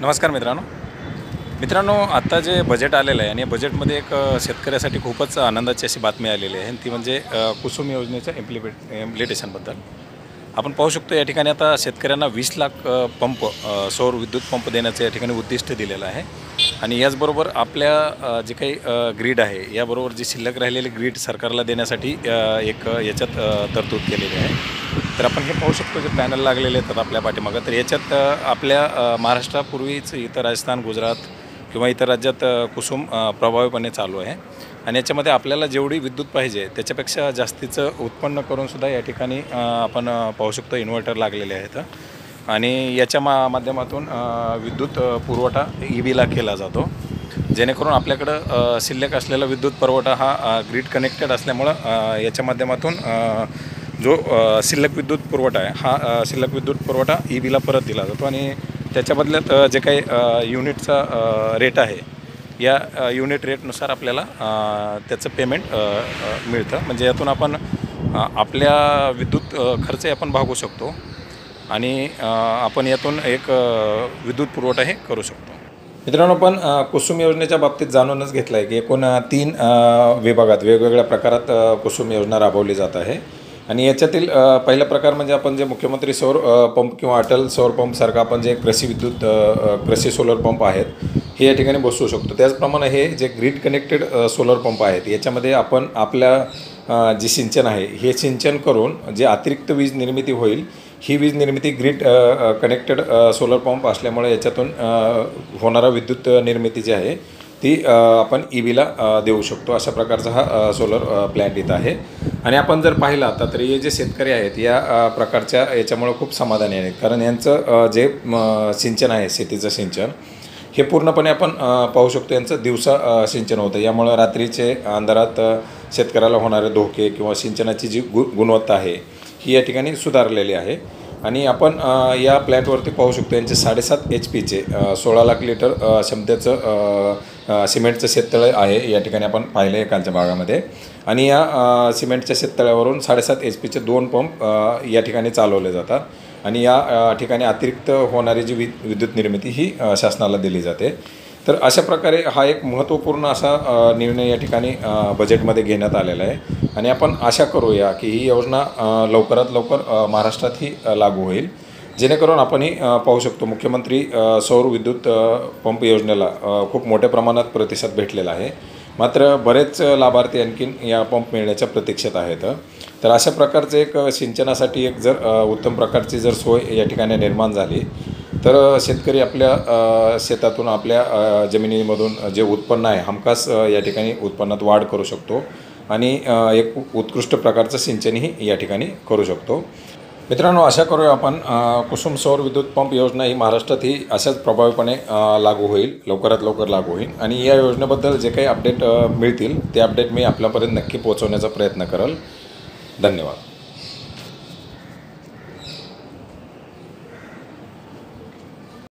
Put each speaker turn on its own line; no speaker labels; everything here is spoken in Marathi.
नमस्कार मित्रांनो. मित्रांनो आत्ता जे बजेट आलेलं आहे आणि या बजेटमध्ये एक शेतकऱ्यासाठी खूपच आनंदाची अशी बातमी आलेली आहे. आणि ती म्हणजे कुसुम योजनेच्या इम्प्लिमेंट इम्प्लिटेशनबद्दल आपण पाहू शकतो या ठिकाणी आता शेतकऱ्यांना वीस लाख पंप सौर विद्युत पंप देण्याचं या ठिकाणी उद्दिष्ट दिलेलं आहे. आणि याचबरोबर आपल्या जे काही ग्रीड आहे याबरोबर जी शिल्लक राहिलेली ग्रीड सरकारला देण्यासाठी एक याच्यात तरतूद केलेली आहे. तर आपण हे पाहू शकतो जे पॅनल लागलेले आहेत आपल्या पाठीमागं. तर याच्यात आपल्या महाराष्ट्रापूर्वीच इतर राजस्थान गुजरात किंवा इतर राज्यात कुसुम प्रभावीपणे चालू आहे. आणि याच्यामध्ये आपल्याला जेवढी विद्युत पाहिजे त्याच्यापेक्षा जास्तीचं उत्पन्न करूनसुद्धा या ठिकाणी आपण पाहू शकतो इन्व्हर्टर लागलेले आहेत. आणि याच्या मा माध्यमातून विद्युत पुरवठा ई बीला केला जातो. जेणेकरून आपल्याकडं शिल्लक असलेला विद्युत पुरवठा हा ग्रीड कनेक्टेड असल्यामुळं याच्या माध्यमातून जो शिल्लक विद्युत पुरवठा आहे हा शिल्लक विद्युत पुरवठा ई बीला परत दिला जातो. आणि त्याच्या बदल्यात जे काही युनिटचा रेट आहे या युनिट रेटनुसार आपल्याला त्याचं पेमेंट मिळतं. म्हणजे यातून आपण आपल्या विद्युत खर्चही आपण भागू शकतो. आणि आपण यातून एक विद्युत पुरवठा हे करू शकतो. मित्रांनो पण कुसुम योजनेच्या बाबतीत जाणूनच घेतलं आहे की एकूण तीन विभागात वेगवेगळ्या प्रकारात कुसुम योजना राबवली जात आहे. आणि याच्यातील पहिला प्रकार म्हणजे आपण जे मुख्यमंत्री सौर पंप किंवा अटल सौर पंपसारखा आपण जे कृषी विद्युत कृषी सोलर पंप आहेत हे या ठिकाणी बसवू शकतो. त्याचप्रमाणे हे जे ग्रीड कनेक्टेड सोलर पंप आहेत याच्यामध्ये आपण आपल्या जे सिंचन आहे हे सिंचन करून जे अतिरिक्त वीज निर्मिती होईल ही वीज निर्मिती ग्रीड कनेक्टेड सोलर पंप असल्यामुळे याच्यातून होणारा विद्युत निर्मिती जी आहे ती आपण ई बीला देऊ शकतो. अशा प्रकारचा हा सोलर प्लॅन्ट इथं आहे. आणि आपण जर पाहिलं आता तरी हे जे शेतकरी आहेत या प्रकारच्या याच्यामुळं खूप समाधानी आहेत. कारण यांचं जे सिंचन आहे शेतीचं सिंचन हे पूर्णपणे आपण पाहू शकतो यांचं दिवसा सिंचन होतं. यामुळं रात्रीचे अंधारात शेतकऱ्याला होणारे धोके किंवा सिंचनाची जी गु गुणवत्ता आहे ही या ठिकाणी सुधारलेली आहे. आणि आपण या प्लॅटवरती पाहू शकतो यांचे साडेसात एच पीचे सोळा लाख लिटर क्षमतेचं सिमेंटचं शेततळं आहे या ठिकाणी आपण पाहिलं आहे कालच्या भागामध्ये. आणि या सिमेंटच्या शेततळ्यावरून साडेसात एच पीचे दोन पंप या ठिकाणी चालवले जातात. आणि या ठिकाणी अतिरिक्त होणारी जी वि विद्युत निर्मिती ही शासनाला दिली जाते. तर अशा प्रकारे हा एक महत्त्वपूर्ण असा निर्णय या ठिकाणी बजेटमध्ये घेण्यात आलेला आहे. आणि आपण आशा करूया की ही योजना लवकरात लवकर महाराष्ट्रातही लागू होईल. जेणेकरून आपणही पाहू शकतो मुख्यमंत्री सौर विद्युत पंप योजनेला खूप मोठ्या प्रमाणात प्रतिसाद भेटलेला आहे. मात्र बरेच लाभार्थी आणखीन या पंप मिळण्याच्या प्रतीक्षेत आहेत. तर अशा प्रकारचं एक सिंचनासाठी एक जर उत्तम प्रकारची जर सोय या ठिकाणी निर्माण झाली तर शेतकरी आपल्या शेतातून आपल्या जमिनीमधून जे उत्पन्न आहे हमखास या ठिकाणी उत्पन्नात वाढ करू शकतो आणि एक उत्कृष्ट प्रकारचं सिंचनही या ठिकाणी करू शकतो. मित्रांनो आशा करूया आपण कुसुम सौर विद्युत पंप योजना ही महाराष्ट्रात ही अशाच प्रभावीपणे लागू होईल लवकरात लवकर लागू होईल आणि या योजनेबद्दल जे काही अपडेट मिळतील ते अपडेट मी आपल्यापर्यंत नक्की पोहोचवण्याचा प्रयत्न करेल. धन्यवाद.